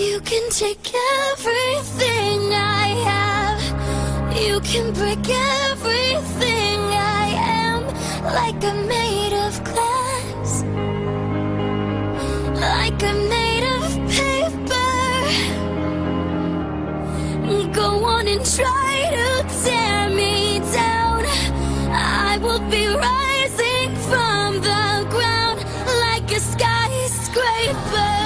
You can take everything I have. You can break everything I am. Like I'm made of glass. Like I'm made of paper. Go on and try to tear me down. I will be rising from the ground like a skyscraper.